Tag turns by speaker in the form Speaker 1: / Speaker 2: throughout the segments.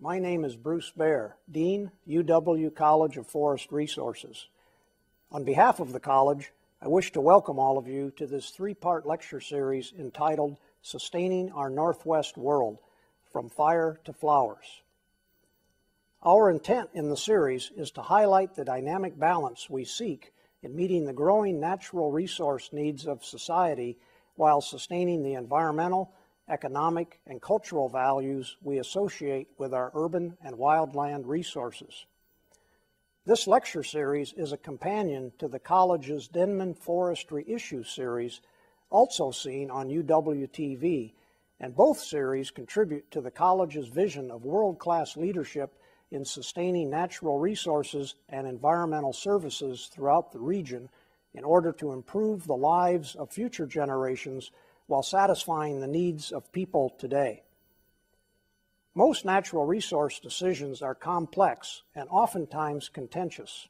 Speaker 1: My name is Bruce Bare, Dean, UW College of Forest Resources. On behalf of the college, I wish to welcome all of you to this three-part lecture series entitled Sustaining Our Northwest World, From Fire to Flowers. Our intent in the series is to highlight the dynamic balance we seek in meeting the growing natural resource needs of society while sustaining the environmental, economic, and cultural values we associate with our urban and wildland resources. This lecture series is a companion to the college's Denman Forestry Issue series, also seen on UWTV, and both series contribute to the college's vision of world-class leadership in sustaining natural resources and environmental services throughout the region in order to improve the lives of future generations while satisfying the needs of people today. Most natural resource decisions are complex and oftentimes contentious.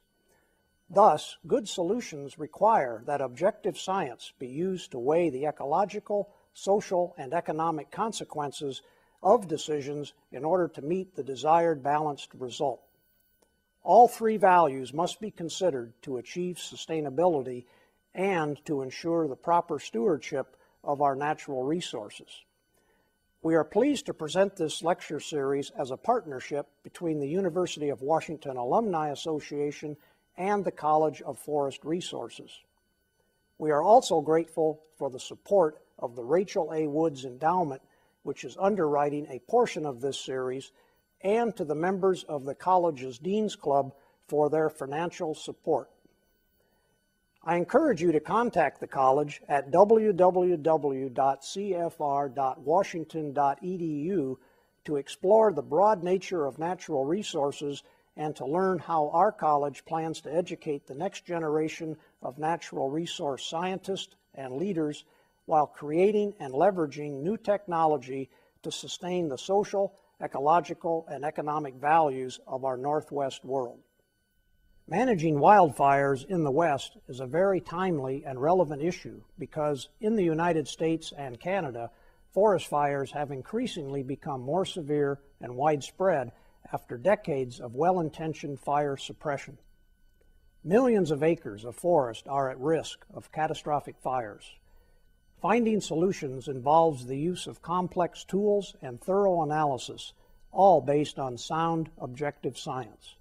Speaker 1: Thus, good solutions require that objective science be used to weigh the ecological, social, and economic consequences of decisions in order to meet the desired balanced result. All three values must be considered to achieve sustainability and to ensure the proper stewardship of our natural resources. We are pleased to present this lecture series as a partnership between the University of Washington Alumni Association and the College of Forest Resources. We are also grateful for the support of the Rachel A. Woods Endowment which is underwriting a portion of this series, and to the members of the college's Dean's Club for their financial support. I encourage you to contact the college at www.cfr.washington.edu to explore the broad nature of natural resources and to learn how our college plans to educate the next generation of natural resource scientists and leaders while creating and leveraging new technology to sustain the social, ecological, and economic values of our Northwest world. Managing wildfires in the West is a very timely and relevant issue because in the United States and Canada, forest fires have increasingly become more severe and widespread after decades of well-intentioned fire suppression. Millions of acres of forest are at risk of catastrophic fires. Finding solutions involves the use of complex tools and thorough analysis, all based on sound, objective science.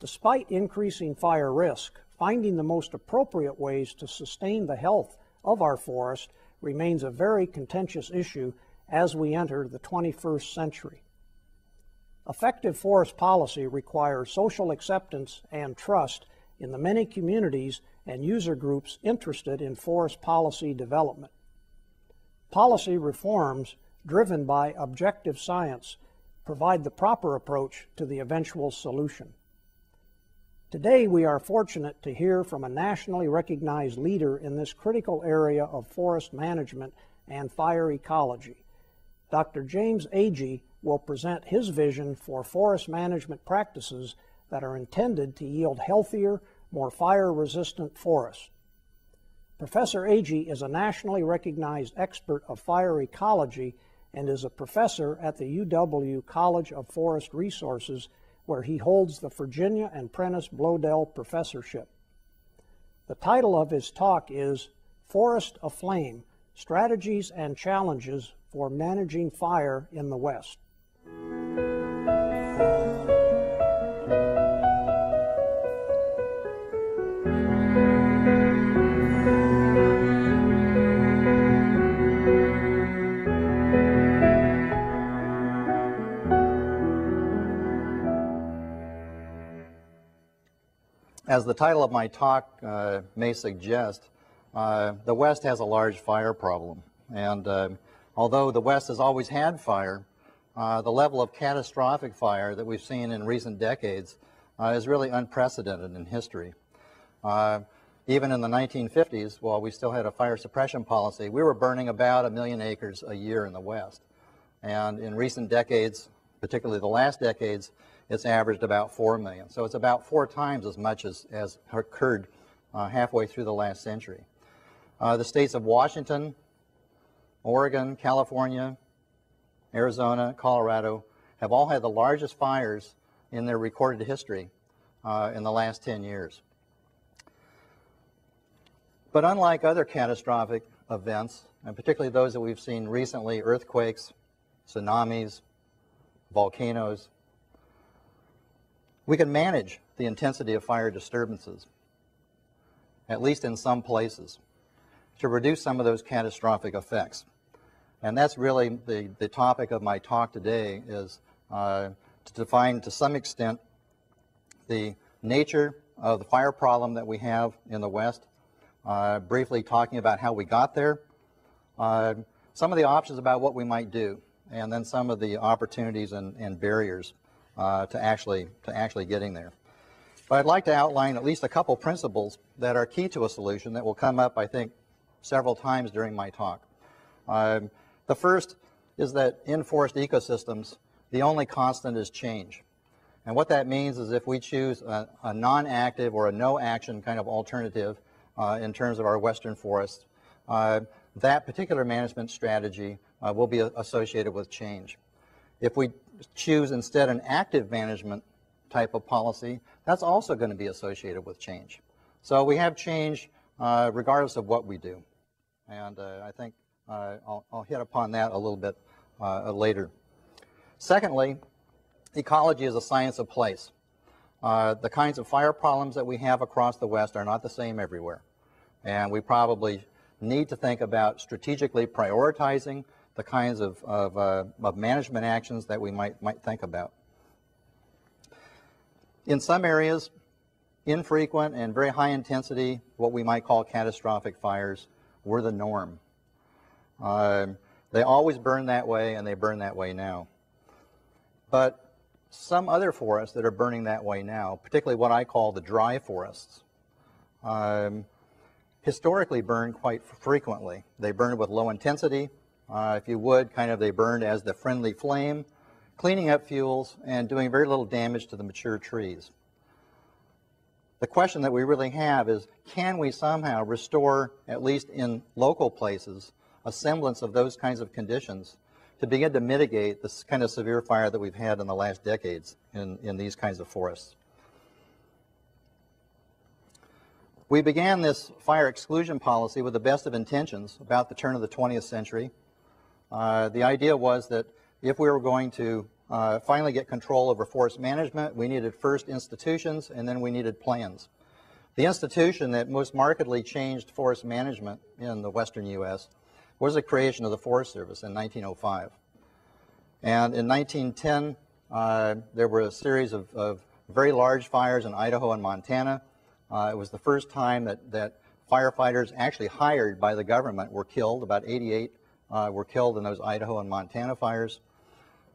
Speaker 1: Despite increasing fire risk, finding the most appropriate ways to sustain the health of our forest remains a very contentious issue as we enter the 21st century. Effective forest policy requires social acceptance and trust in the many communities and user groups interested in forest policy development. Policy reforms driven by objective science provide the proper approach to the eventual solution. Today, we are fortunate to hear from a nationally recognized leader in this critical area of forest management and fire ecology. Dr. James Agee will present his vision for forest management practices that are intended to yield healthier, more fire-resistant forests. Professor Agee is a nationally recognized expert of fire ecology and is a professor at the UW College of Forest Resources, where he holds the Virginia and Prentice Bloedel Professorship. The title of his talk is Forest Aflame Strategies and Challenges for Managing Fire in the West.
Speaker 2: As the title of my talk uh, may suggest, uh, the West has a large fire problem. And uh, although the West has always had fire, uh, the level of catastrophic fire that we've seen in recent decades uh, is really unprecedented in history. Uh, even in the 1950s, while we still had a fire suppression policy, we were burning about a million acres a year in the West. And in recent decades, particularly the last decades, it's averaged about 4 million. So it's about four times as much as, as occurred uh, halfway through the last century. Uh, the states of Washington, Oregon, California, Arizona, Colorado have all had the largest fires in their recorded history uh, in the last 10 years. But unlike other catastrophic events, and particularly those that we've seen recently, earthquakes, tsunamis, volcanoes, we can manage the intensity of fire disturbances, at least in some places, to reduce some of those catastrophic effects. And that's really the, the topic of my talk today is uh, to define to some extent the nature of the fire problem that we have in the West, uh, briefly talking about how we got there, uh, some of the options about what we might do, and then some of the opportunities and, and barriers uh, to actually to actually getting there. But I'd like to outline at least a couple principles that are key to a solution that will come up, I think, several times during my talk. Um, the first is that in forest ecosystems, the only constant is change. And what that means is if we choose a, a non-active or a no-action kind of alternative uh, in terms of our western forests, uh, that particular management strategy uh, will be associated with change. If we choose instead an active management type of policy, that's also going to be associated with change. So we have change uh, regardless of what we do. And uh, I think uh, I'll, I'll, hit upon that a little bit uh, later. Secondly, ecology is a science of place. Uh, the kinds of fire problems that we have across the West are not the same everywhere. And we probably need to think about strategically prioritizing the kinds of, of, uh, of management actions that we might, might think about. In some areas, infrequent and very high intensity, what we might call catastrophic fires, were the norm. Um, they always burn that way, and they burn that way now. But some other forests that are burning that way now, particularly what I call the dry forests, um, historically burn quite frequently. They burn with low intensity. Uh, if you would, kind of they burned as the friendly flame, cleaning up fuels and doing very little damage to the mature trees. The question that we really have is, can we somehow restore, at least in local places, a semblance of those kinds of conditions to begin to mitigate this kind of severe fire that we've had in the last decades in, in these kinds of forests. We began this fire exclusion policy with the best of intentions about the turn of the 20th century. Uh, the idea was that if we were going to uh, finally get control over forest management, we needed first institutions and then we needed plans. The institution that most markedly changed forest management in the western U.S was the creation of the Forest Service in 1905. And in 1910, uh, there were a series of, of, very large fires in Idaho and Montana. Uh, it was the first time that, that firefighters actually hired by the government were killed. About 88 uh, were killed in those Idaho and Montana fires.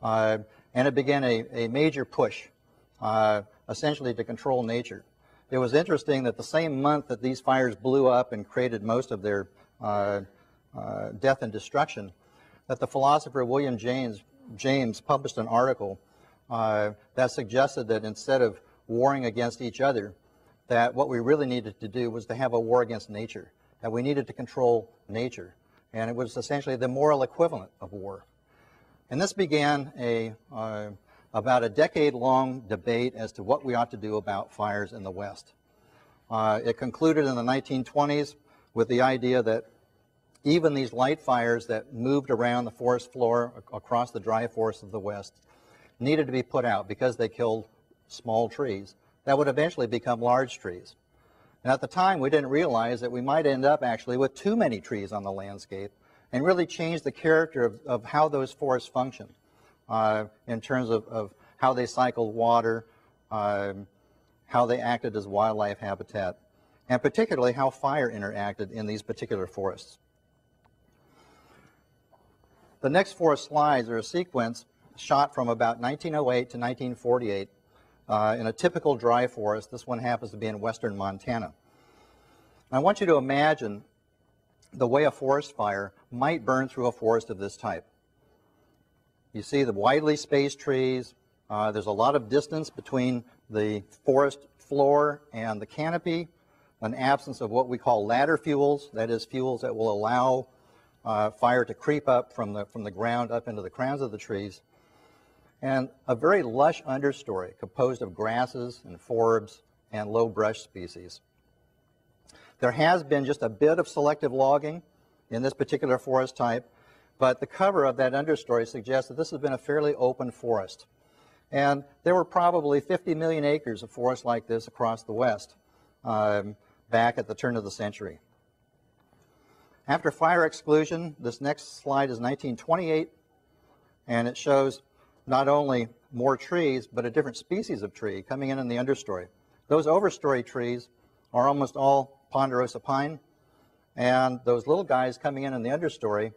Speaker 2: Uh, and it began a, a major push, uh, essentially to control nature. It was interesting that the same month that these fires blew up and created most of their uh, uh, death and destruction, that the philosopher William James, James published an article uh, that suggested that instead of warring against each other, that what we really needed to do was to have a war against nature, that we needed to control nature. And it was essentially the moral equivalent of war. And this began a, uh, about a decade-long debate as to what we ought to do about fires in the West. Uh, it concluded in the 1920s with the idea that even these light fires that moved around the forest floor across the dry forests of the West needed to be put out because they killed small trees that would eventually become large trees. And at the time, we didn't realize that we might end up actually with too many trees on the landscape and really change the character of, of how those forests function uh, in terms of, of, how they cycled water, um, how they acted as wildlife habitat, and particularly how fire interacted in these particular forests. The next four slides are a sequence shot from about 1908 to 1948 uh, in a typical dry forest. This one happens to be in western Montana. I want you to imagine the way a forest fire might burn through a forest of this type. You see the widely spaced trees. Uh, there's a lot of distance between the forest floor and the canopy, an absence of what we call ladder fuels, that is, fuels that will allow uh, fire to creep up from the, from the ground up into the crowns of the trees. And a very lush understory composed of grasses and forbs and low brush species. There has been just a bit of selective logging in this particular forest type, but the cover of that understory suggests that this has been a fairly open forest. And there were probably 50 million acres of forest like this across the West um, back at the turn of the century. After fire exclusion, this next slide is 1928, and it shows not only more trees, but a different species of tree coming in in the understory. Those overstory trees are almost all ponderosa pine, and those little guys coming in in the understory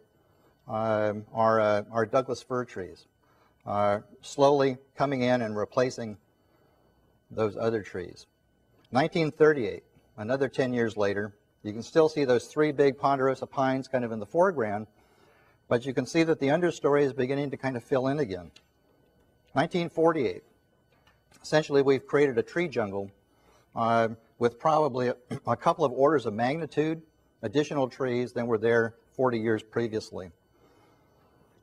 Speaker 2: um, are, uh, are Douglas fir trees, uh, slowly coming in and replacing those other trees. 1938, another 10 years later, you can still see those three big ponderosa pines kind of in the foreground, but you can see that the understory is beginning to kind of fill in again. 1948, essentially we've created a tree jungle uh, with probably a, a couple of orders of magnitude additional trees than were there 40 years previously.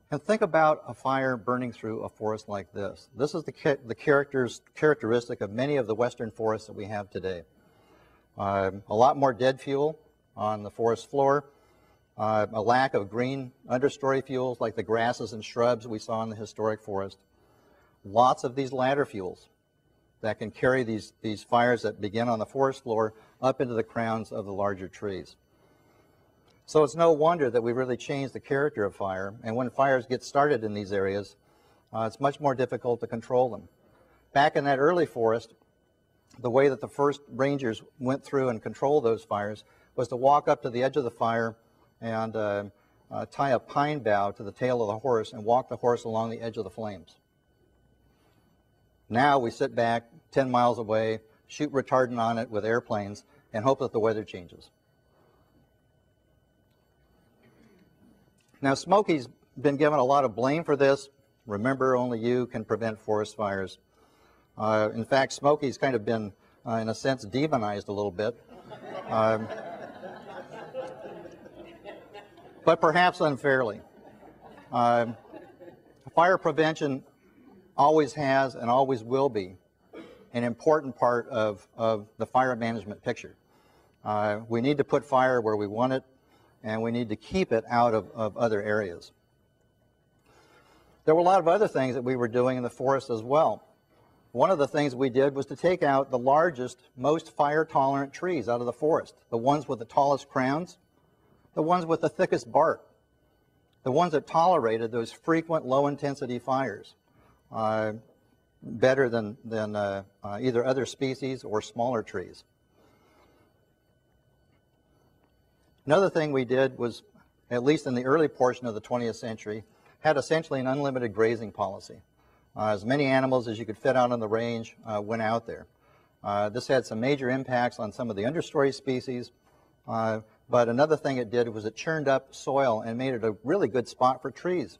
Speaker 2: And think about a fire burning through a forest like this. This is the, the characters, characteristic of many of the western forests that we have today. Uh, a lot more dead fuel on the forest floor, uh, a lack of green understory fuels like the grasses and shrubs we saw in the historic forest. Lots of these ladder fuels that can carry these, these fires that begin on the forest floor up into the crowns of the larger trees. So it's no wonder that we really changed the character of fire. And when fires get started in these areas, uh, it's much more difficult to control them. Back in that early forest, the way that the first rangers went through and controlled those fires was to walk up to the edge of the fire and uh, uh, tie a pine bough to the tail of the horse and walk the horse along the edge of the flames. Now we sit back 10 miles away, shoot retardant on it with airplanes, and hope that the weather changes. Now, Smokey's been given a lot of blame for this. Remember, only you can prevent forest fires. Uh, in fact, Smokey's kind of been, uh, in a sense, demonized a little bit. Um, but perhaps unfairly. Um, fire prevention always has and always will be an important part of, of the fire management picture. Uh, we need to put fire where we want it and we need to keep it out of, of other areas. There were a lot of other things that we were doing in the forest as well. One of the things we did was to take out the largest, most fire-tolerant trees out of the forest, the ones with the tallest crowns, the ones with the thickest bark, the ones that tolerated those frequent low-intensity fires uh, better than, than uh, uh, either other species or smaller trees. Another thing we did was, at least in the early portion of the 20th century, had essentially an unlimited grazing policy. Uh, as many animals as you could fit out on the range uh, went out there. Uh, this had some major impacts on some of the understory species, but another thing it did was it churned up soil and made it a really good spot for trees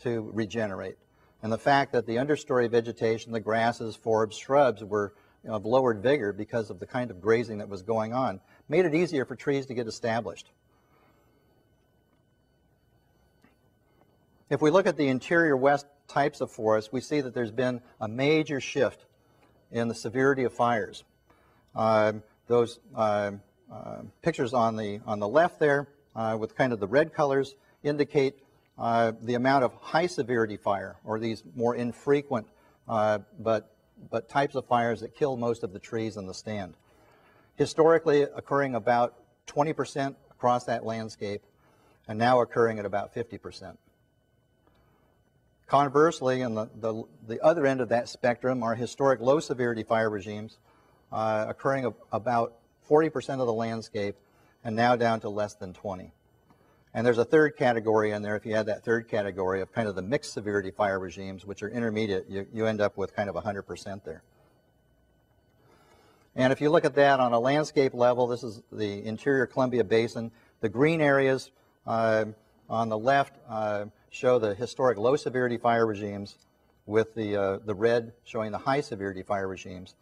Speaker 2: to regenerate. And the fact that the understory vegetation, the grasses, forbs, shrubs were you know, of lowered vigor because of the kind of grazing that was going on made it easier for trees to get established. If we look at the interior west types of forests, we see that there's been a major shift in the severity of fires. Uh, those uh, uh, pictures on the, on the left there uh, with kind of the red colors indicate uh, the amount of high severity fire or these more infrequent uh, but, but types of fires that kill most of the trees in the stand historically occurring about 20% across that landscape, and now occurring at about 50%. Conversely, in the, the, the, other end of that spectrum are historic low severity fire regimes uh, occurring about 40% of the landscape and now down to less than 20. And there's a third category in there, if you add that third category of kind of the mixed severity fire regimes, which are intermediate, you, you end up with kind of 100% there. And if you look at that on a landscape level, this is the interior Columbia Basin. The green areas uh, on the left uh, show the historic low severity fire regimes with the, uh, the red showing the high severity fire regimes.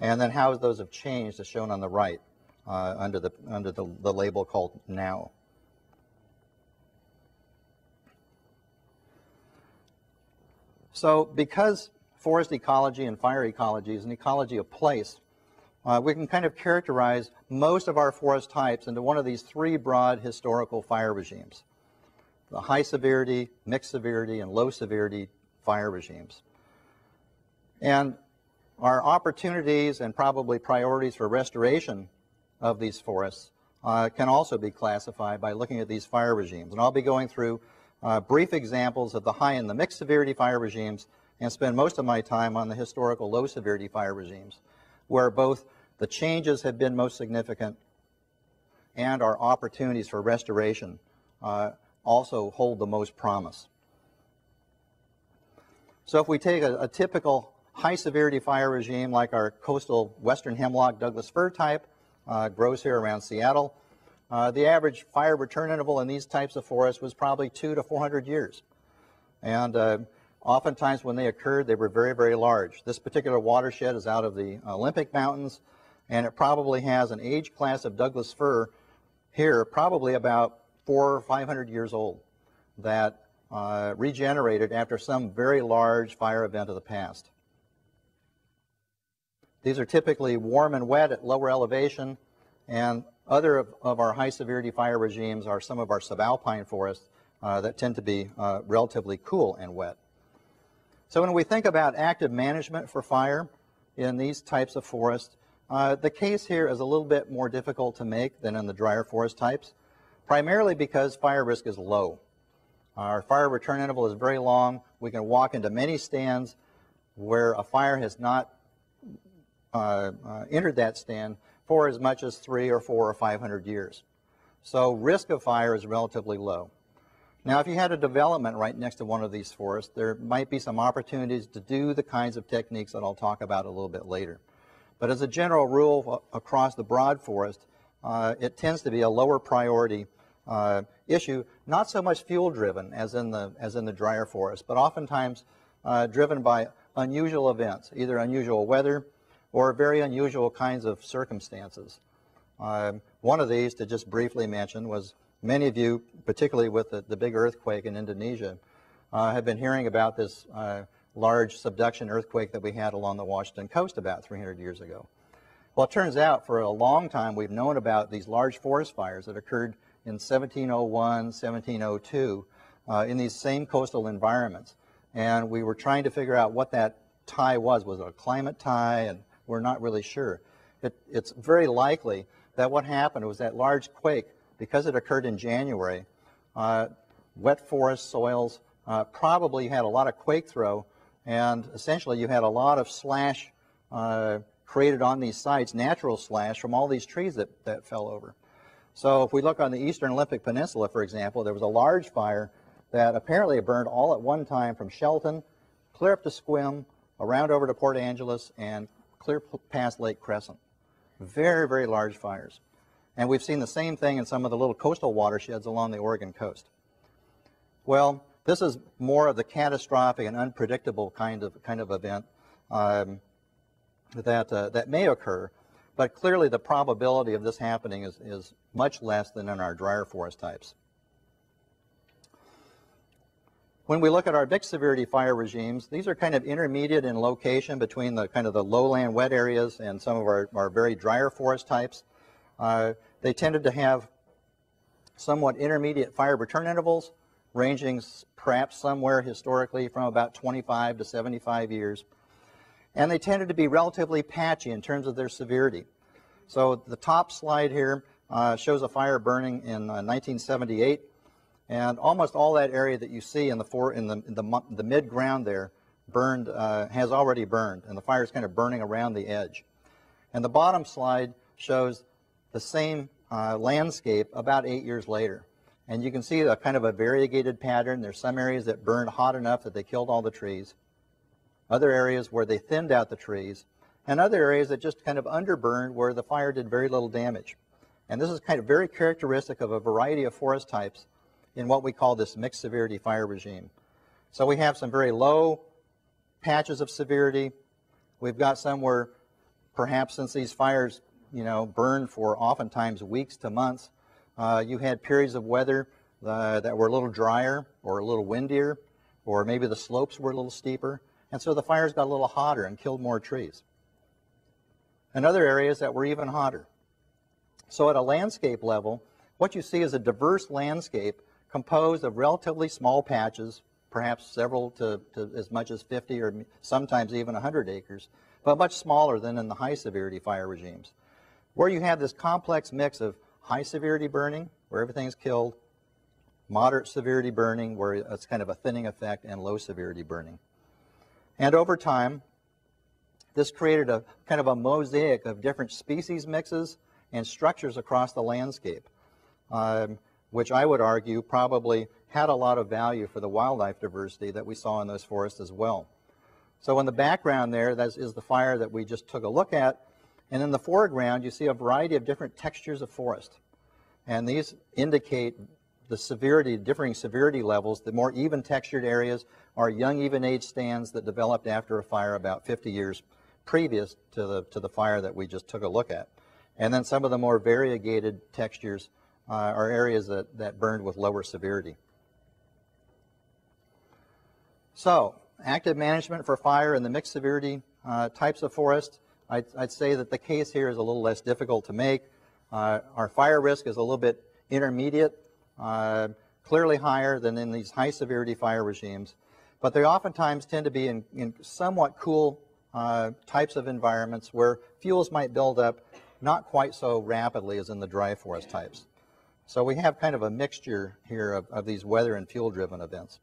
Speaker 2: And then how those have changed is shown on the right uh, under, the, under the, the label called now. So because forest ecology and fire ecology is an ecology of place, uh, we can kind of characterize most of our forest types into one of these three broad historical fire regimes. The high severity, mixed severity, and low severity fire regimes. And our opportunities and probably priorities for restoration of these forests uh, can also be classified by looking at these fire regimes. And I'll be going through uh, brief examples of the high and the mixed severity fire regimes and spend most of my time on the historical low severity fire regimes, where both the changes have been most significant and our opportunities for restoration uh, also hold the most promise. So if we take a, a typical high severity fire regime like our coastal western hemlock Douglas fir type, uh, grows here around Seattle, uh, the average fire return interval in these types of forests was probably two to 400 years. And uh, oftentimes when they occurred, they were very, very large. This particular watershed is out of the Olympic Mountains, and it probably has an age class of Douglas fir here, probably about four or 500 years old, that uh, regenerated after some very large fire event of the past. These are typically warm and wet at lower elevation, and other of, of our high severity fire regimes are some of our subalpine forests uh, that tend to be uh, relatively cool and wet. So when we think about active management for fire in these types of forests, uh, the case here is a little bit more difficult to make than in the drier forest types, primarily because fire risk is low. Our fire return interval is very long. We can walk into many stands where a fire has not uh, uh, entered that stand for as much as three or four or 500 years. So risk of fire is relatively low. Now, if you had a development right next to one of these forests, there might be some opportunities to do the kinds of techniques that I'll talk about a little bit later. But as a general rule across the broad forest, uh, it tends to be a lower priority uh, issue, not so much fuel driven as in the, as in the drier forest, but oftentimes uh, driven by unusual events, either unusual weather, or very unusual kinds of circumstances. Uh, one of these, to just briefly mention, was many of you, particularly with the, the big earthquake in Indonesia, uh, have been hearing about this uh, large subduction earthquake that we had along the Washington coast about 300 years ago. Well, it turns out for a long time we've known about these large forest fires that occurred in 1701, 1702 uh, in these same coastal environments. And we were trying to figure out what that tie was. Was it a climate tie? And we're not really sure. It, it's very likely that what happened was that large quake, because it occurred in January, uh, wet forest soils uh, probably had a lot of quake throw, and essentially you had a lot of slash uh, created on these sites, natural slash from all these trees that, that fell over. So if we look on the eastern Olympic Peninsula, for example, there was a large fire that apparently burned all at one time from Shelton, clear up to Sequim, around over to Port Angeles, and clear past Lake Crescent. Very, very large fires. And we've seen the same thing in some of the little coastal watersheds along the Oregon coast. Well, this is more of the catastrophic and unpredictable kind of, kind of event um, that, uh, that may occur. But clearly the probability of this happening is, is much less than in our drier forest types. When we look at our mixed severity fire regimes, these are kind of intermediate in location between the kind of the lowland wet areas and some of our, our very drier forest types. Uh, they tended to have somewhat intermediate fire return intervals, ranging perhaps somewhere historically from about 25 to 75 years. And they tended to be relatively patchy in terms of their severity. So the top slide here uh, shows a fire burning in uh, 1978 and almost all that area that you see in the, for, in the, in the, the mid-ground there burned, uh, has already burned, and the fire is kind of burning around the edge. And the bottom slide shows the same uh, landscape about eight years later. And you can see a kind of a variegated pattern. There's some areas that burned hot enough that they killed all the trees, other areas where they thinned out the trees, and other areas that just kind of underburned where the fire did very little damage. And this is kind of very characteristic of a variety of forest types in what we call this mixed severity fire regime. So we have some very low patches of severity. We've got some where perhaps since these fires, you know, burned for oftentimes weeks to months, uh, you had periods of weather uh, that were a little drier or a little windier. or maybe the slopes were a little steeper, and so the fires got a little hotter and killed more trees. And other areas that were even hotter. So at a landscape level, what you see is a diverse landscape composed of relatively small patches, perhaps several to, to as much as 50 or sometimes even 100 acres, but much smaller than in the high severity fire regimes, where you have this complex mix of high severity burning, where everything is killed, moderate severity burning, where it's kind of a thinning effect, and low severity burning. And over time, this created a kind of a mosaic of different species mixes and structures across the landscape, um, which I would argue probably had a lot of value for the wildlife diversity that we saw in those forests as well. So in the background there, that is the fire that we just took a look at. And in the foreground, you see a variety of different textures of forest. And these indicate the severity, differing severity levels. The more even textured areas are young even age stands that developed after a fire about 50 years previous to the, to the fire that we just took a look at. And then some of the more variegated textures uh, are areas that, that burned with lower severity. So, active management for fire in the mixed severity uh, types of forest, I'd, I'd, say that the case here is a little less difficult to make. Uh, our fire risk is a little bit intermediate, uh, clearly higher than in these high severity fire regimes, but they oftentimes tend to be in, in somewhat cool uh, types of environments where fuels might build up not quite so rapidly as in the dry forest types. So we have kind of a mixture here of, of these weather and fuel driven events.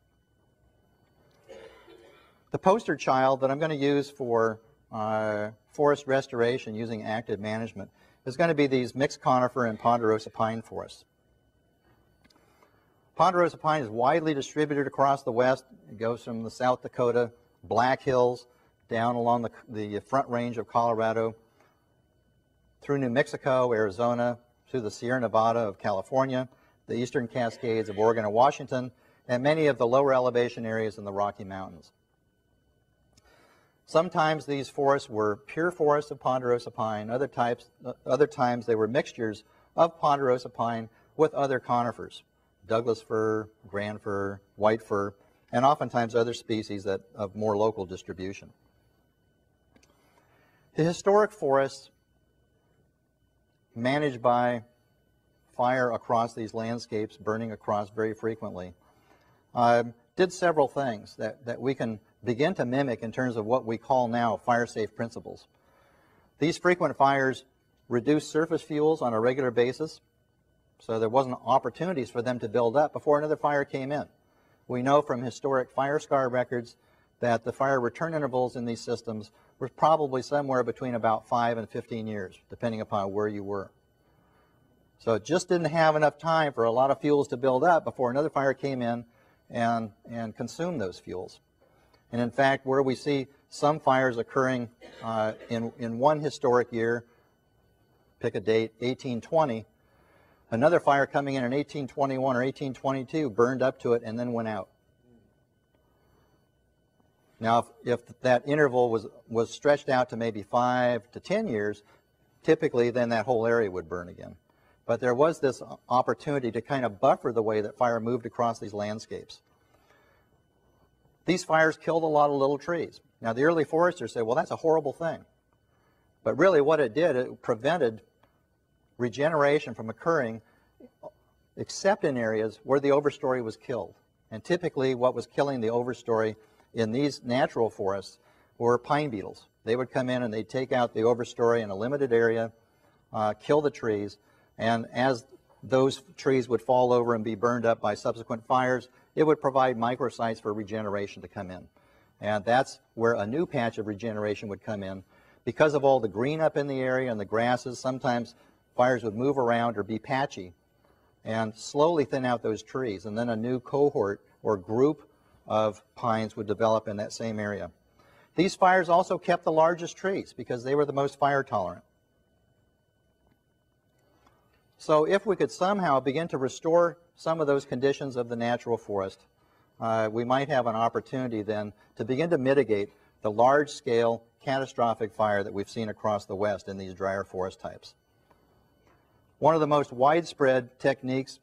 Speaker 2: The poster child that I'm going to use for uh, forest restoration using active management is going to be these mixed conifer and ponderosa pine forests. Ponderosa pine is widely distributed across the west. It goes from the South Dakota Black Hills down along the, the front range of Colorado, through New Mexico, Arizona, to the Sierra Nevada of California, the eastern Cascades of Oregon and Washington, and many of the lower elevation areas in the Rocky Mountains. Sometimes these forests were pure forests of ponderosa pine. Other, types, other times they were mixtures of ponderosa pine with other conifers, Douglas fir, grand fir, white fir, and oftentimes other species that of more local distribution. The historic forests managed by fire across these landscapes, burning across very frequently, uh, did several things that, that we can begin to mimic in terms of what we call now fire safe principles. These frequent fires reduced surface fuels on a regular basis, so there wasn't opportunities for them to build up before another fire came in. We know from historic fire scar records that the fire return intervals in these systems were probably somewhere between about 5 and 15 years, depending upon where you were. So it just didn't have enough time for a lot of fuels to build up before another fire came in and, and consumed those fuels. And in fact, where we see some fires occurring uh, in, in one historic year, pick a date, 1820, another fire coming in in 1821 or 1822 burned up to it and then went out. Now, if, if that interval was, was stretched out to maybe five to 10 years, typically then that whole area would burn again. But there was this opportunity to kind of buffer the way that fire moved across these landscapes. These fires killed a lot of little trees. Now, the early foresters say, well, that's a horrible thing. But really, what it did, it prevented regeneration from occurring except in areas where the overstory was killed. And typically, what was killing the overstory in these natural forests were pine beetles. They would come in and they'd take out the overstory in a limited area, uh, kill the trees, and as those trees would fall over and be burned up by subsequent fires, it would provide microsites for regeneration to come in. And that's where a new patch of regeneration would come in. Because of all the green up in the area and the grasses, sometimes fires would move around or be patchy and slowly thin out those trees. And then a new cohort or group of pines would develop in that same area. These fires also kept the largest trees because they were the most fire tolerant. So if we could somehow begin to restore some of those conditions of the natural forest, uh, we might have an opportunity then to begin to mitigate the large-scale catastrophic fire that we've seen across the West in these drier forest types. One of the most widespread techniques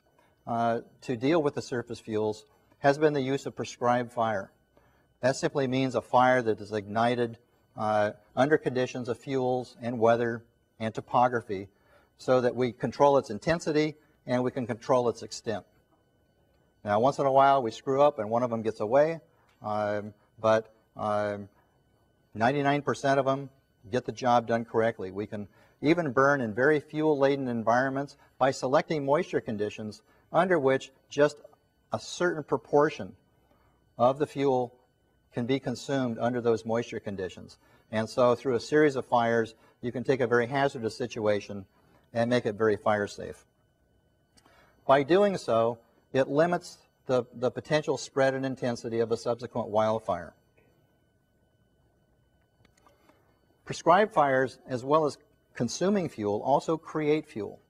Speaker 2: uh, to deal with the surface fuels has been the use of prescribed fire. That simply means a fire that is ignited uh, under conditions of fuels and weather and topography so that we control its intensity and we can control its extent. Now, once in a while we screw up and one of them gets away, um, but 99% um, of them get the job done correctly. We can even burn in very fuel-laden environments by selecting moisture conditions under which just a certain proportion of the fuel can be consumed under those moisture conditions. And so through a series of fires, you can take a very hazardous situation and make it very fire safe. By doing so, it limits the, the potential spread and intensity of a subsequent wildfire. Prescribed fires, as well as consuming fuel, also create fuel.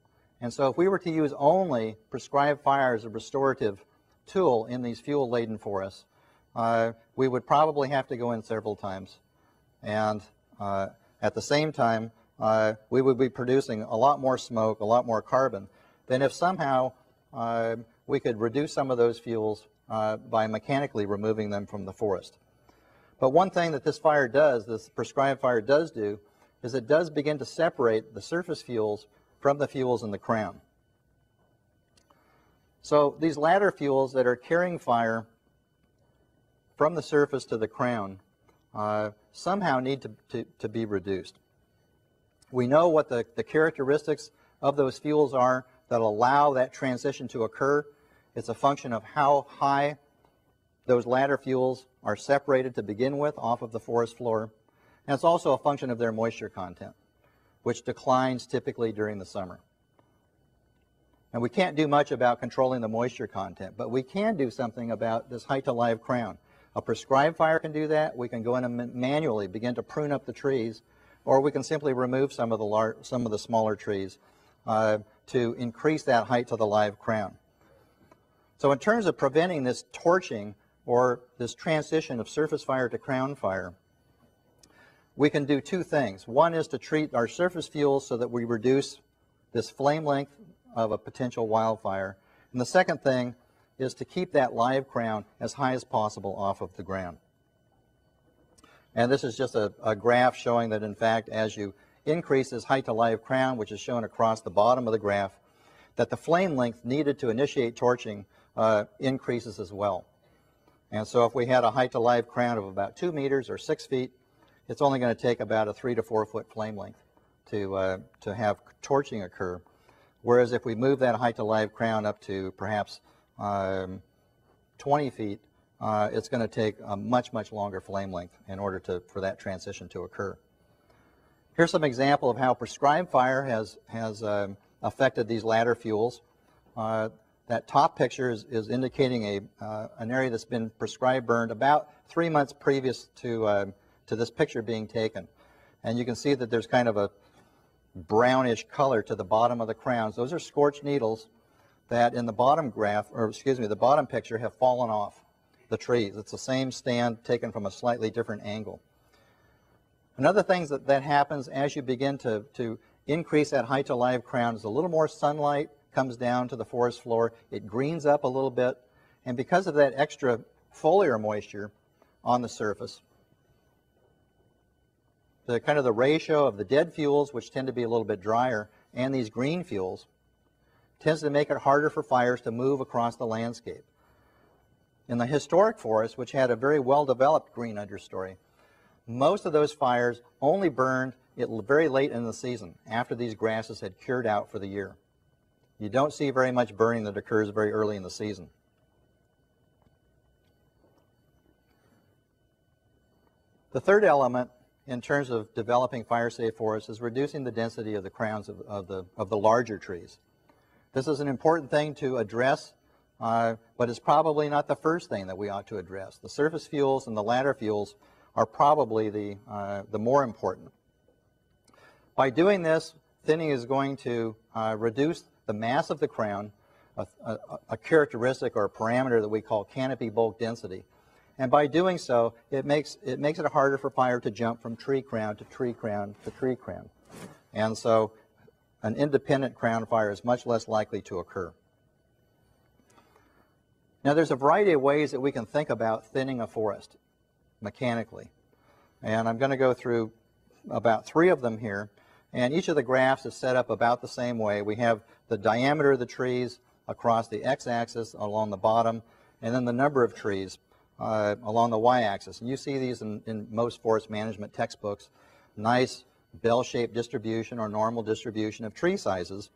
Speaker 2: And so if we were to use only prescribed fire as a restorative tool in these fuel-laden forests, uh, we would probably have to go in several times. And uh, at the same time, uh, we would be producing a lot more smoke, a lot more carbon, than if somehow uh, we could reduce some of those fuels uh, by mechanically removing them from the forest. But one thing that this fire does, this prescribed fire does do, is it does begin to separate the surface fuels from the fuels in the crown. So these ladder fuels that are carrying fire from the surface to the crown uh, somehow need to, to, to, be reduced. We know what the, the characteristics of those fuels are that allow that transition to occur. It's a function of how high those ladder fuels are separated to begin with off of the forest floor. And it's also a function of their moisture content, which declines typically during the summer. And we can't do much about controlling the moisture content, but we can do something about this height to live crown. A prescribed fire can do that. We can go in and manually begin to prune up the trees, or we can simply remove some of the, some of the smaller trees uh, to increase that height to the live crown. So in terms of preventing this torching or this transition of surface fire to crown fire, we can do two things. One is to treat our surface fuels so that we reduce this flame length of a potential wildfire. And the second thing is to keep that live crown as high as possible off of the ground. And this is just a, a graph showing that, in fact, as you increase this height to live crown, which is shown across the bottom of the graph, that the flame length needed to initiate torching uh, increases as well. And so if we had a height to live crown of about two meters or six feet, it's only going to take about a three to four foot flame length to, uh, to have torching occur. Whereas if we move that height to live crown up to perhaps um, 20 feet, uh, it's going to take a much, much longer flame length in order to, for that transition to occur. Here's some example of how prescribed fire has, has um, affected these ladder fuels. Uh, that top picture is, is indicating a, uh, an area that's been prescribed burned about three months previous to, uh, to this picture being taken. And you can see that there's kind of a brownish color to the bottom of the crowns. Those are scorched needles that in the bottom graph, or excuse me, the bottom picture have fallen off the trees. It's the same stand taken from a slightly different angle. Another thing that, that happens as you begin to, to increase that height to live crown is a little more sunlight comes down to the forest floor. It greens up a little bit. And because of that extra foliar moisture on the surface, the kind of the ratio of the dead fuels, which tend to be a little bit drier, and these green fuels, tends to make it harder for fires to move across the landscape. In the historic forest, which had a very well-developed green understory, most of those fires only burned very late in the season, after these grasses had cured out for the year. You don't see very much burning that occurs very early in the season. The third element in terms of developing fire-safe forests is reducing the density of the crowns of, of, the, of the larger trees. This is an important thing to address, uh, but it's probably not the first thing that we ought to address. The surface fuels and the ladder fuels are probably the, uh, the more important. By doing this, thinning is going to uh, reduce the mass of the crown, a, a, a, characteristic or a parameter that we call canopy bulk density. And by doing so, it makes, it makes it harder for fire to jump from tree crown to tree crown to tree crown. And so an independent crown fire is much less likely to occur. Now, there's a variety of ways that we can think about thinning a forest mechanically. And I'm going to go through about three of them here. And each of the graphs is set up about the same way. We have the diameter of the trees across the x-axis along the bottom, and then the number of trees uh, along the y-axis. And you see these in, in most forest management textbooks. Nice bell-shaped distribution or normal distribution of tree sizes.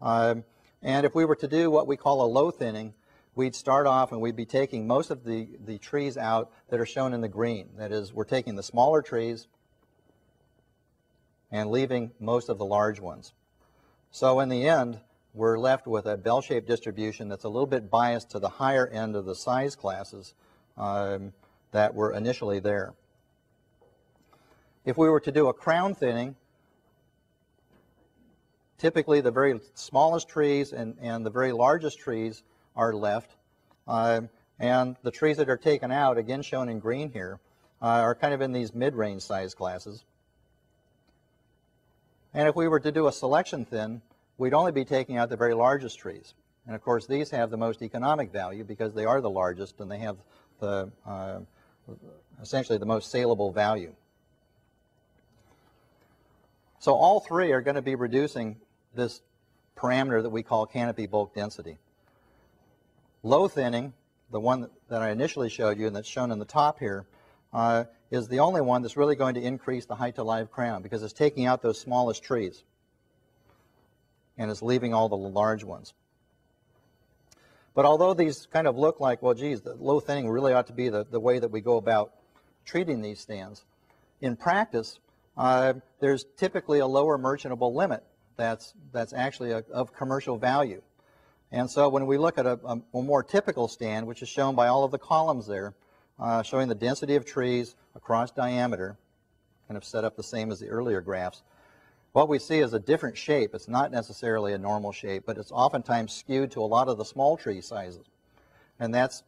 Speaker 2: Um, and if we were to do what we call a low thinning, we'd start off and we'd be taking most of the, the trees out that are shown in the green. That is, we're taking the smaller trees and leaving most of the large ones. So in the end, we're left with a bell-shaped distribution that's a little bit biased to the higher end of the size classes um, that were initially there. If we were to do a crown thinning, typically the very smallest trees and, and the very largest trees are left. Um, and the trees that are taken out, again shown in green here, uh, are kind of in these mid-range size classes. And if we were to do a selection thin, we'd only be taking out the very largest trees. And of course, these have the most economic value because they are the largest and they have the uh, essentially the most saleable value. So all three are going to be reducing this parameter that we call canopy bulk density. Low thinning, the one that I initially showed you and that's shown in the top here, uh, is the only one that's really going to increase the height to live crown because it's taking out those smallest trees and it's leaving all the large ones. But although these kind of look like, well, geez, the low thinning really ought to be the, the way that we go about treating these stands, in practice, uh, there's typically a lower merchantable limit that's, that's actually a, of commercial value. And so when we look at a, a, more typical stand, which is shown by all of the columns there, uh, showing the density of trees across diameter, kind of set up the same as the earlier graphs, what we see is a different shape. It's not necessarily a normal shape, but it's oftentimes skewed to a lot of the small tree sizes. And that's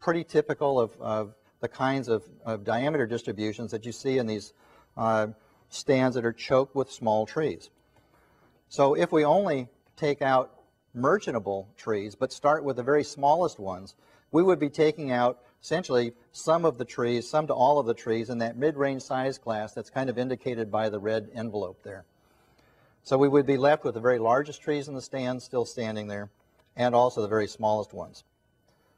Speaker 2: pretty typical of, of the kinds of, of, diameter distributions that you see in these uh, stands that are choked with small trees. So if we only take out merchantable trees, but start with the very smallest ones, we would be taking out essentially some of the trees, some to all of the trees in that mid-range size class that's kind of indicated by the red envelope there. So we would be left with the very largest trees in the stand still standing there, and also the very smallest ones,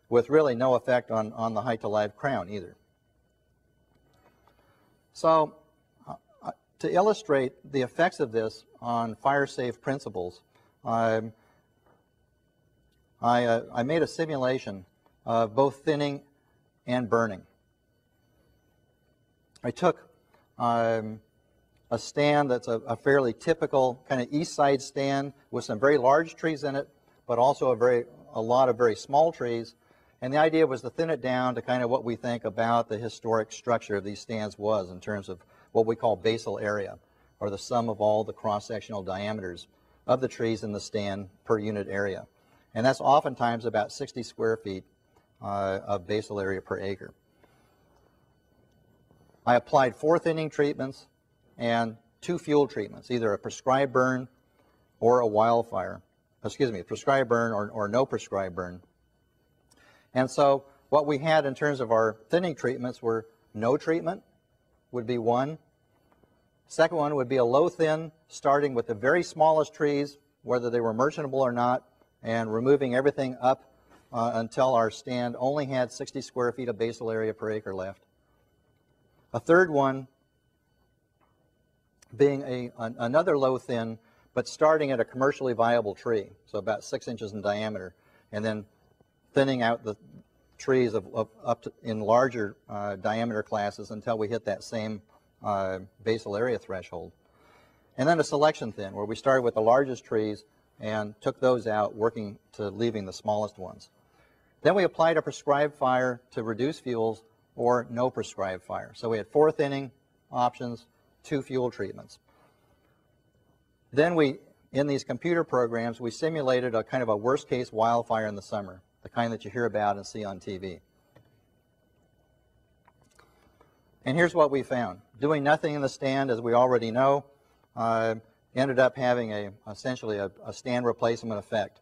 Speaker 2: with really no effect on, on the height to live crown either. So uh, uh, to illustrate the effects of this on fire-safe principles, um, I, uh, I made a simulation of both thinning and burning. I took um, a stand that's a, a fairly typical kind of east side stand with some very large trees in it, but also a very a lot of very small trees. And the idea was to thin it down to kind of what we think about the historic structure of these stands was in terms of what we call basal area, or the sum of all the cross-sectional diameters of the trees in the stand per unit area. And that's oftentimes about 60 square feet uh, of basal area per acre. I applied four thinning treatments and two fuel treatments, either a prescribed burn or a wildfire. Excuse me, prescribed burn or, or no prescribed burn. And so what we had in terms of our thinning treatments were no treatment would be one. Second one would be a low thin, starting with the very smallest trees, whether they were merchantable or not, and removing everything up uh, until our stand only had 60 square feet of basal area per acre left. A third one being a, an, another low thin, but starting at a commercially viable tree, so about six inches in diameter, and then thinning out the trees of, of up to, in larger uh, diameter classes until we hit that same uh, basal area threshold. And then a selection thin, where we started with the largest trees and took those out, working to leaving the smallest ones. Then we applied a prescribed fire to reduce fuels or no prescribed fire. So we had four thinning options, two fuel treatments. Then we, in these computer programs, we simulated a kind of a worst case wildfire in the summer, the kind that you hear about and see on TV. And here's what we found. Doing nothing in the stand, as we already know, uh, ended up having a essentially a, a stand replacement effect.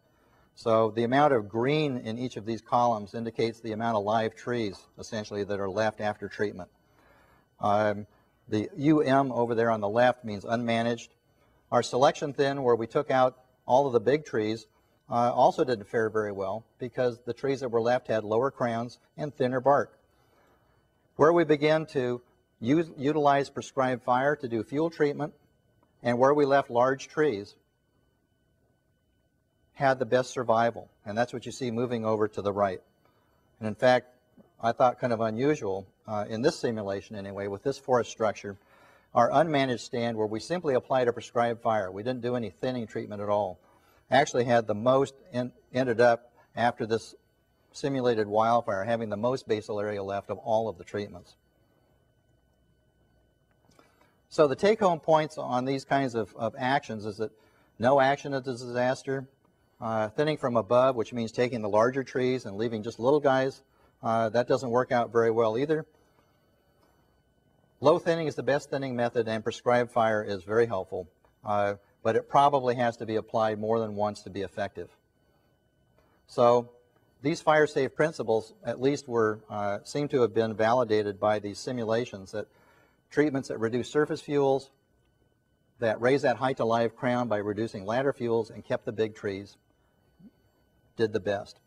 Speaker 2: So the amount of green in each of these columns indicates the amount of live trees, essentially, that are left after treatment. Um, the UM over there on the left means unmanaged. Our selection thin, where we took out all of the big trees, uh, also didn't fare very well because the trees that were left had lower crowns and thinner bark. Where we began to use, utilize prescribed fire to do fuel treatment and where we left large trees had the best survival. And that's what you see moving over to the right. And in fact, I thought kind of unusual uh, in this simulation anyway, with this forest structure, our unmanaged stand where we simply applied a prescribed fire, we didn't do any thinning treatment at all, actually had the most, in, ended up after this simulated wildfire having the most basal area left of all of the treatments. So the take-home points on these kinds of, of, actions is that no action at the disaster, uh, thinning from above, which means taking the larger trees and leaving just little guys, uh, that doesn't work out very well either. Low thinning is the best thinning method and prescribed fire is very helpful. Uh, but it probably has to be applied more than once to be effective. So these fire-safe principles at least were uh, seem to have been validated by these simulations that treatments that reduce surface fuels, that raise that height to live crown by reducing ladder fuels and kept the big trees, did the best.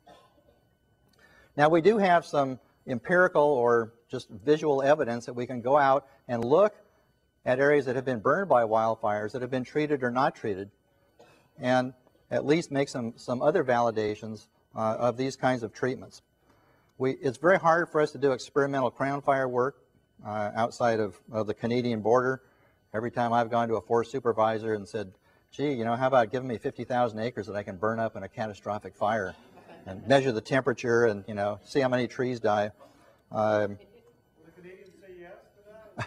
Speaker 2: Now we do have some empirical or just visual evidence that we can go out and look at areas that have been burned by wildfires that have been treated or not treated, and at least make some, some other validations uh, of these kinds of treatments. We, it's very hard for us to do experimental crown fire work uh, outside of, of the Canadian border. Every time I've gone to a forest supervisor and said, gee, you know, how about giving me 50,000 acres that I can burn up in a catastrophic fire and measure the temperature and, you know, see how many trees die. Um,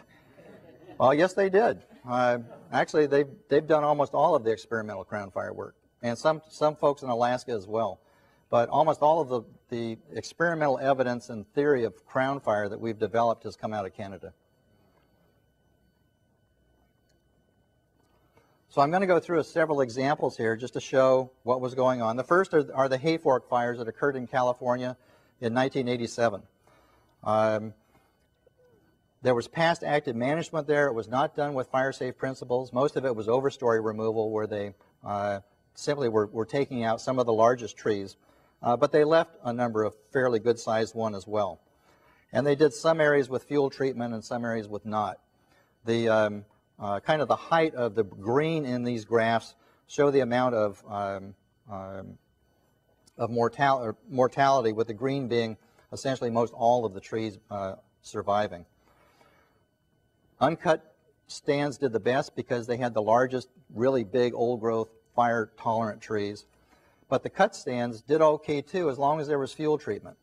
Speaker 2: well, yes, they did. Uh, actually, they've, they've done almost all of the experimental crown fire work, and some, some folks in Alaska as well. But almost all of the, the experimental evidence and theory of crown fire that we've developed has come out of Canada. So I'm going to go through several examples here just to show what was going on. The first are, are the Hayfork fires that occurred in California in 1987. Um, there was past active management there. It was not done with fire safe principles. Most of it was overstory removal where they uh, simply were, were, taking out some of the largest trees. Uh, but they left a number of fairly good sized ones as well. And they did some areas with fuel treatment and some areas with not. The um, uh, kind of the height of the green in these graphs show the amount of um, um, of mortal mortality, with the green being essentially most all of the trees uh, surviving. Uncut stands did the best because they had the largest, really big, old growth, fire tolerant trees. But the cut stands did okay too as long as there was fuel treatment.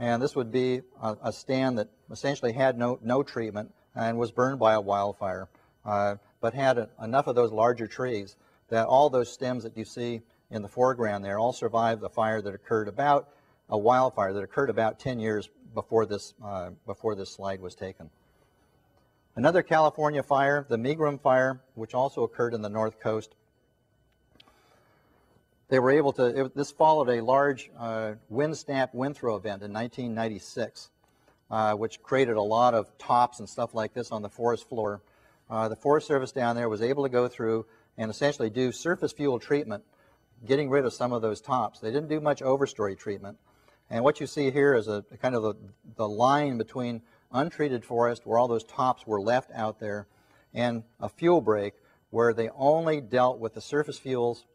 Speaker 2: And this would be a, a stand that essentially had no, no treatment and was burned by a wildfire, uh, but had a, enough of those larger trees that all those stems that you see in the foreground there all survived the fire that occurred about a wildfire that occurred about 10 years before this, uh, before this slide was taken. Another California fire, the Megram fire, which also occurred in the north coast. They were able to, it, this followed a large uh, wind snap wind throw event in 1996, uh, which created a lot of tops and stuff like this on the forest floor. Uh, the Forest Service down there was able to go through and essentially do surface fuel treatment, getting rid of some of those tops. They didn't do much overstory treatment. And what you see here is a kind of the, the line between untreated forest, where all those tops were left out there, and a fuel break where they only dealt with the surface fuels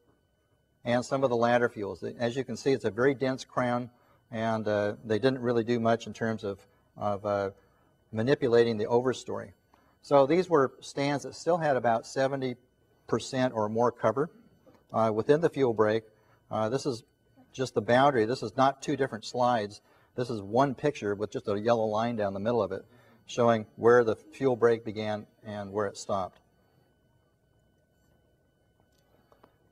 Speaker 2: and some of the ladder fuels. As you can see, it's a very dense crown, and uh, they didn't really do much in terms of, of uh, manipulating the overstory. So these were stands that still had about 70% or more cover uh, within the fuel break. Uh, this is just the boundary. This is not two different slides. This is one picture with just a yellow line down the middle of it showing where the fuel break began and where it stopped.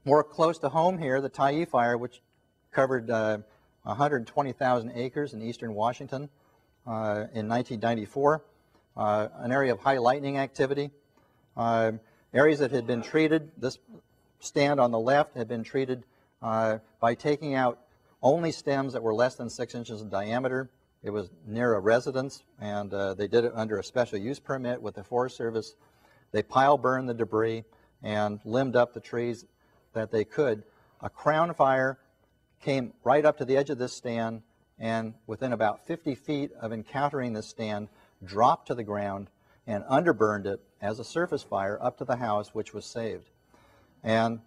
Speaker 2: More close to home here, the Tyee fire, which covered uh, 120,000 acres in eastern Washington uh, in 1994, uh, an area of high lightning activity. Uh, Areas that had been treated, this stand on the left had been treated uh, by taking out only stems that were less than six inches in diameter. It was near a residence, and uh, they did it under a special use permit with the Forest Service. They pile burned the debris and limbed up the trees that they could. A crown fire came right up to the edge of this stand, and within about 50 feet of encountering this stand, dropped to the ground and underburned it as a surface fire up to the house, which was saved. And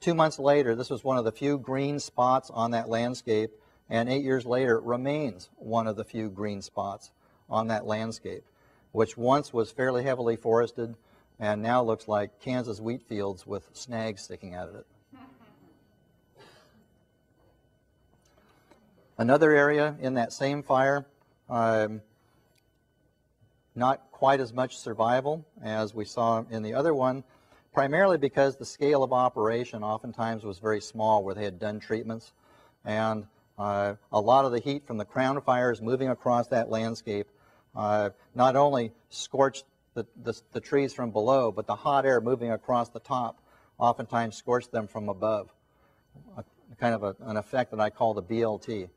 Speaker 2: two months later, this was one of the few green spots on that landscape, and eight years later, remains one of the few green spots on that landscape, which once was fairly heavily forested and now looks like Kansas wheat fields with snags sticking out of it. Another area in that same fire, um, not quite as much survival as we saw in the other one, primarily because the scale of operation oftentimes was very small where they had done treatments. And uh, a lot of the heat from the crown fires moving across that landscape uh, not only scorched the, the, the, trees from below, but the hot air moving across the top oftentimes scorched them from above. A, kind of a, an effect that I call the BLT.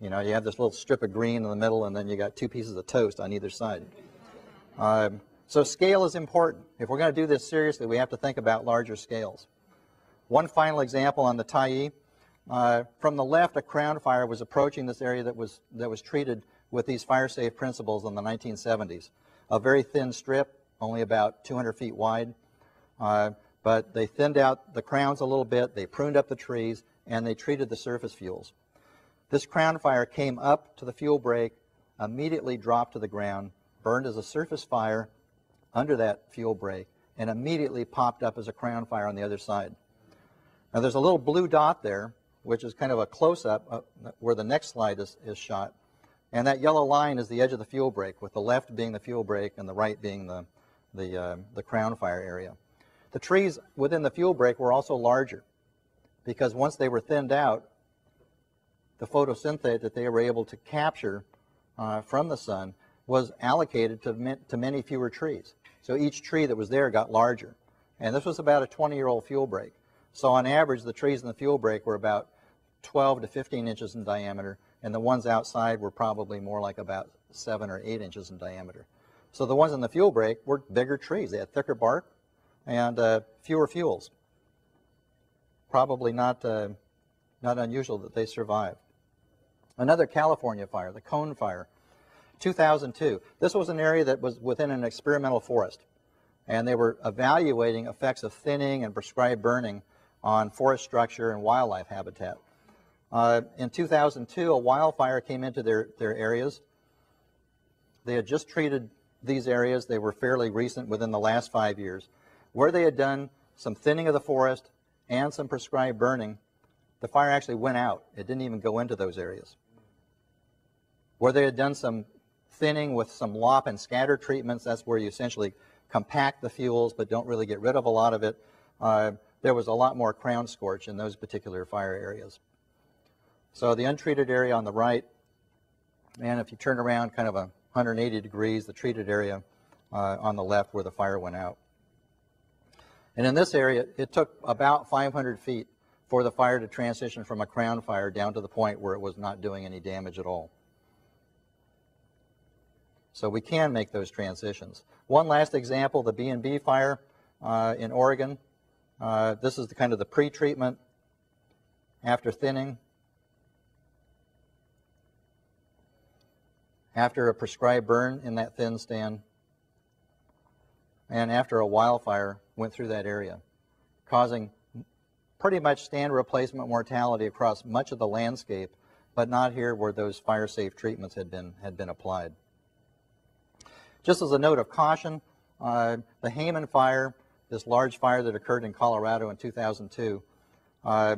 Speaker 2: You know, you have this little strip of green in the middle, and then you got two pieces of toast on either side. Um, so scale is important. If we're going to do this seriously, we have to think about larger scales. One final example on the Tyee. Uh, from the left, a crown fire was approaching this area that was, that was treated with these fire-safe principles in the 1970s. A very thin strip, only about 200 feet wide, uh, but they thinned out the crowns a little bit, they pruned up the trees, and they treated the surface fuels. This crown fire came up to the fuel break, immediately dropped to the ground, burned as a surface fire under that fuel break, and immediately popped up as a crown fire on the other side. Now there's a little blue dot there, which is kind of a close-up uh, where the next slide is, is shot. And that yellow line is the edge of the fuel break, with the left being the fuel break and the right being the, the, uh, the crown fire area. The trees within the fuel break were also larger because once they were thinned out, the photosynthate that they were able to capture uh, from the sun was allocated to, to many fewer trees. So each tree that was there got larger. And this was about a 20-year-old fuel break. So on average, the trees in the fuel break were about 12 to 15 inches in diameter, and the ones outside were probably more like about 7 or 8 inches in diameter. So the ones in the fuel break were bigger trees. They had thicker bark and uh, fewer fuels. Probably not, uh, not unusual that they survived. Another California fire, the Cone Fire, 2002. This was an area that was within an experimental forest, and they were evaluating effects of thinning and prescribed burning on forest structure and wildlife habitat. Uh, in 2002, a wildfire came into their, their areas. They had just treated these areas. They were fairly recent, within the last five years. Where they had done some thinning of the forest and some prescribed burning, the fire actually went out. It didn't even go into those areas where they had done some thinning with some lop and scatter treatments. That's where you essentially compact the fuels but don't really get rid of a lot of it. Uh, there was a lot more crown scorch in those particular fire areas. So the untreated area on the right, and if you turn around kind of a 180 degrees, the treated area uh, on the left where the fire went out. And in this area, it took about 500 feet for the fire to transition from a crown fire down to the point where it was not doing any damage at all. So we can make those transitions. One last example, the B&B fire uh, in Oregon. Uh, this is the kind of the pre-treatment after thinning. After a prescribed burn in that thin stand. And after a wildfire went through that area, causing pretty much stand replacement mortality across much of the landscape, but not here where those fire-safe treatments had been, had been applied. Just as a note of caution, uh, the Hayman fire, this large fire that occurred in Colorado in 2002, uh,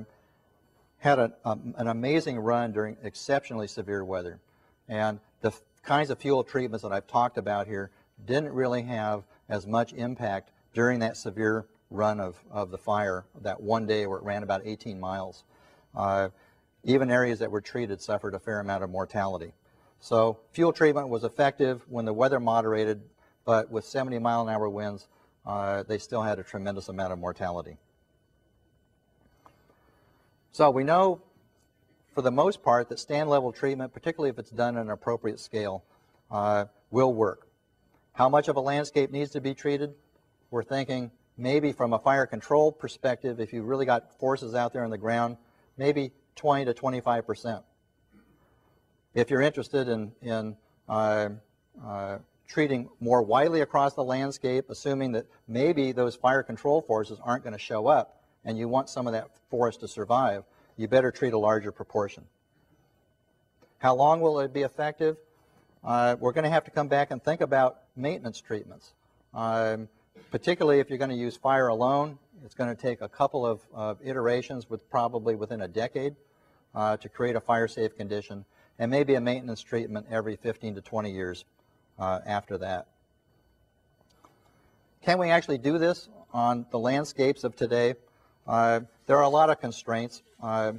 Speaker 2: had a, um, an amazing run during exceptionally severe weather. And the kinds of fuel treatments that I've talked about here didn't really have as much impact during that severe run of, of the fire, that one day where it ran about 18 miles. Uh, even areas that were treated suffered a fair amount of mortality. So fuel treatment was effective when the weather moderated, but with 70 mile an hour winds, uh, they still had a tremendous amount of mortality. So we know for the most part that stand level treatment, particularly if it's done at an appropriate scale, uh, will work. How much of a landscape needs to be treated? We're thinking maybe from a fire control perspective, if you really got forces out there on the ground, maybe 20 to 25 percent. If you're interested in, in uh, uh, treating more widely across the landscape, assuming that maybe those fire control forces aren't going to show up and you want some of that forest to survive, you better treat a larger proportion. How long will it be effective? Uh, we're going to have to come back and think about maintenance treatments. Um, particularly if you're going to use fire alone, it's going to take a couple of, iterations with probably within a decade uh, to create a fire safe condition and maybe a maintenance treatment every 15 to 20 years uh, after that. Can we actually do this on the landscapes of today? Uh, there are a lot of constraints. Uh,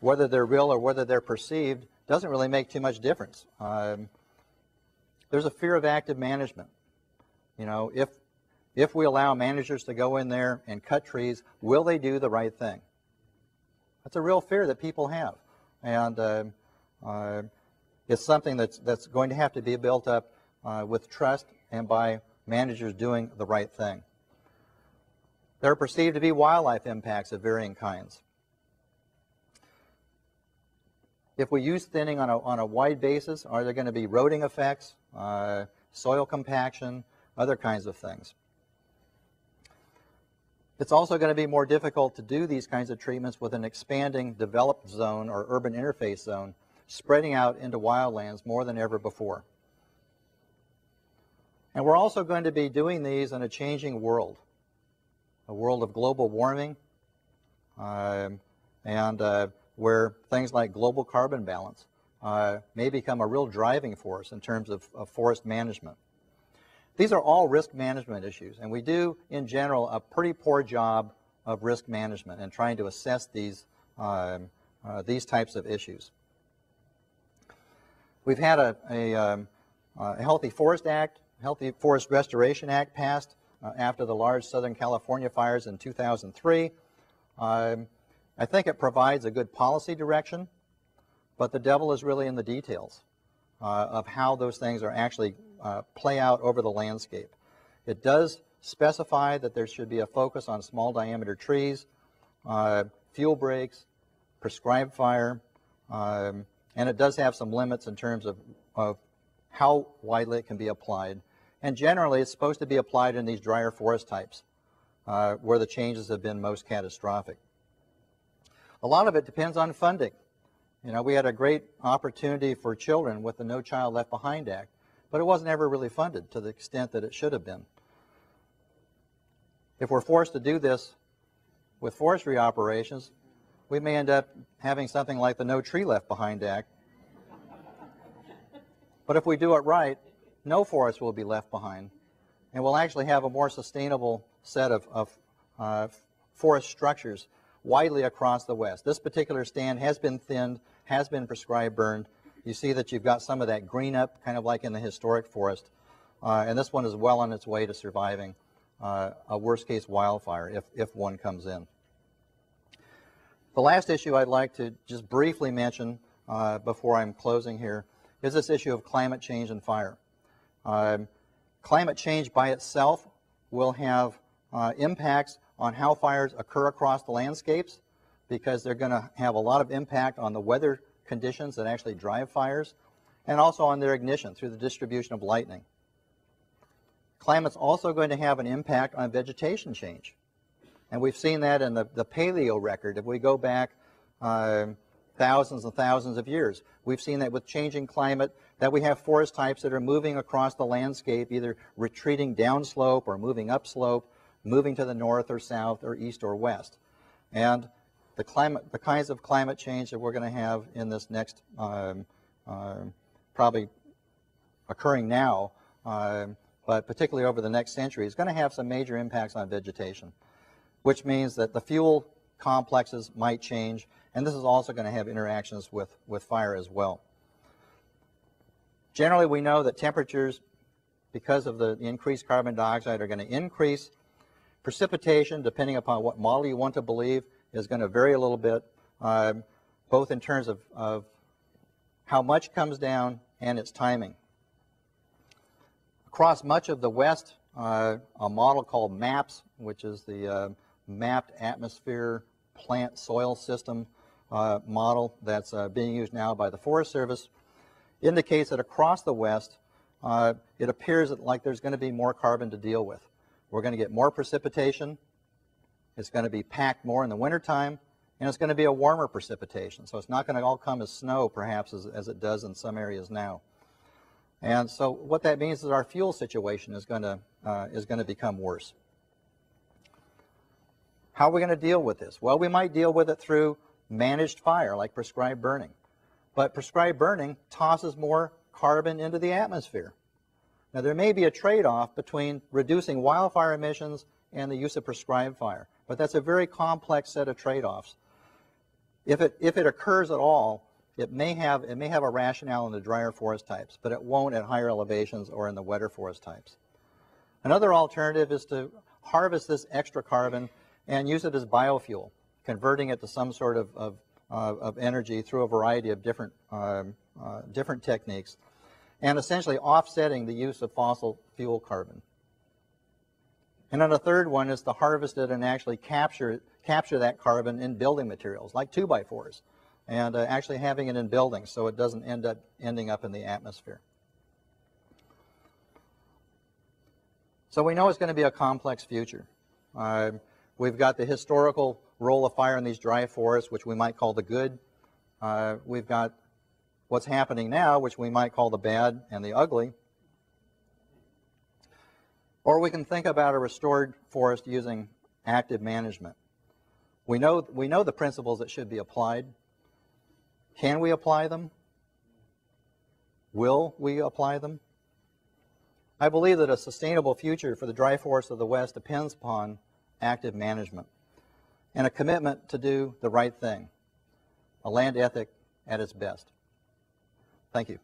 Speaker 2: whether they're real or whether they're perceived doesn't really make too much difference. Um, there's a fear of active management. You know, if if we allow managers to go in there and cut trees, will they do the right thing? That's a real fear that people have, and uh, uh, it's something that's that's going to have to be built up uh, with trust and by managers doing the right thing. There are perceived to be wildlife impacts of varying kinds. If we use thinning on a, on a wide basis, are there going to be eroding effects, uh, soil compaction, other kinds of things? It's also going to be more difficult to do these kinds of treatments with an expanding developed zone or urban interface zone spreading out into wildlands more than ever before. And we're also going to be doing these in a changing world, a world of global warming, um, and uh, where things like global carbon balance uh, may become a real driving force in terms of, of forest management. These are all risk management issues, and we do, in general, a pretty poor job of risk management and trying to assess these, um, uh, these types of issues. We've had a, a, um, a, Healthy Forest Act, Healthy Forest Restoration Act passed uh, after the large Southern California fires in 2003. Um, I think it provides a good policy direction, but the devil is really in the details uh, of how those things are actually uh, play out over the landscape. It does specify that there should be a focus on small diameter trees, uh, fuel breaks, prescribed fire, um, and it does have some limits in terms of, of how widely it can be applied. And generally, it's supposed to be applied in these drier forest types uh, where the changes have been most catastrophic. A lot of it depends on funding. You know, we had a great opportunity for children with the No Child Left Behind Act, but it wasn't ever really funded to the extent that it should have been. If we're forced to do this with forestry operations, we may end up having something like the No Tree Left Behind Act. But if we do it right, no forest will be left behind, and we'll actually have a more sustainable set of, of uh, forest structures widely across the West. This particular stand has been thinned, has been prescribed burned. You see that you've got some of that green up, kind of like in the historic forest. Uh, and this one is well on its way to surviving uh, a worst case wildfire if, if one comes in. The last issue I'd like to just briefly mention uh, before I'm closing here is this issue of climate change and fire. Um, climate change by itself will have uh, impacts on how fires occur across the landscapes because they're going to have a lot of impact on the weather conditions that actually drive fires and also on their ignition through the distribution of lightning. Climate's also going to have an impact on vegetation change. And we've seen that in the, the paleo record. If we go back uh, thousands and thousands of years, we've seen that with changing climate, that we have forest types that are moving across the landscape, either retreating downslope or moving upslope, moving to the north or south or east or west. And the climate, the kinds of climate change that we're going to have in this next, um, uh, probably occurring now, uh, but particularly over the next century, is going to have some major impacts on vegetation, which means that the fuel complexes might change, and this is also going to have interactions with, with fire as well. Generally, we know that temperatures, because of the increased carbon dioxide, are going to increase precipitation, depending upon what model you want to believe, is going to vary a little bit, um, both in terms of, of how much comes down and its timing. Across much of the West, uh, a model called MAPSS, which is the uh, Mapped Atmosphere Plant Soil System uh, model that's uh, being used now by the Forest Service, indicates that across the West, uh, it appears that like there's going to be more carbon to deal with. We're going to get more precipitation. It's going to be packed more in the wintertime, and it's going to be a warmer precipitation. So it's not going to all come as snow, perhaps, as, as it does in some areas now. And so what that means is our fuel situation is going to, uh, is going to become worse. How are we going to deal with this? Well, we might deal with it through managed fire, like prescribed burning. But prescribed burning tosses more carbon into the atmosphere. Now, there may be a trade-off between reducing wildfire emissions and the use of prescribed fire, but that's a very complex set of trade-offs. If it, if it occurs at all, it may, have, it may have a rationale in the drier forest types, but it won't at higher elevations or in the wetter forest types. Another alternative is to harvest this extra carbon and use it as biofuel, converting it to some sort of, of, uh, of energy through a variety of different, um, uh, different techniques and essentially offsetting the use of fossil fuel carbon. And then the third one is to harvest it and actually capture, capture that carbon in building materials, like 2x4s, and uh, actually having it in buildings so it doesn't end up ending up in the atmosphere. So we know it's going to be a complex future. Uh, we've got the historical role of fire in these dry forests, which we might call the good. Uh, we've got what's happening now, which we might call the bad and the ugly. Or we can think about a restored forest using active management. We know, we know the principles that should be applied. Can we apply them? Will we apply them? I believe that a sustainable future for the dry forests of the West depends upon active management and a commitment to do the right thing, a land ethic at its best. Thank you.